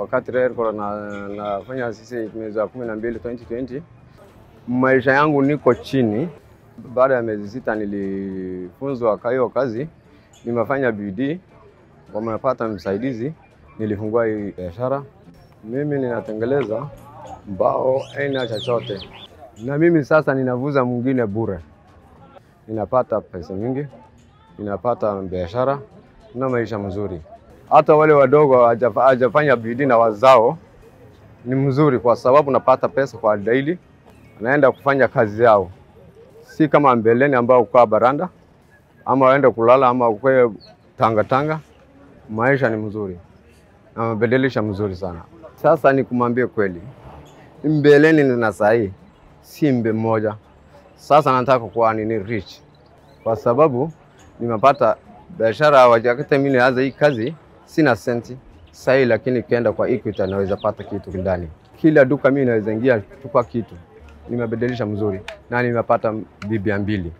wakati Railcore na nafanya sisi mwezi wa kumi na mbili 2020 maisha yangu niko chini. Baada ya miezi sita nilifunzwa kwa hiyo kazi, nimefanya bidii, wamepata msaidizi, nilifungua hii biashara. Mimi ninatengeleza mbao aina chochote, na mimi sasa ninavuza mwingine bure, ninapata pesa mingi, ninapata biashara na maisha mzuri. Hata wale wadogo hawajafanya bidii na wazao ni mzuri, kwa sababu napata pesa kwa daily, naenda kufanya kazi yao, si kama mbeleni ambao ukaa baranda ama waende kulala ama ukwe tanga tanga. Maisha ni mzuri na mabadilisha mzuri sana. Sasa ni kumwambia kweli, mbeleni na sahii si mbe mmoja. Sasa nataka kuwa nini rich, kwa sababu nimepata biashara wajakata Mimi naanza hii kazi sina senti sahi, lakini kienda kwa Equity naweza pata kitu ndani. Kila duka mimi naweza ingia tupa kitu, nimebadilisha mzuri na nimepata bibia mbili.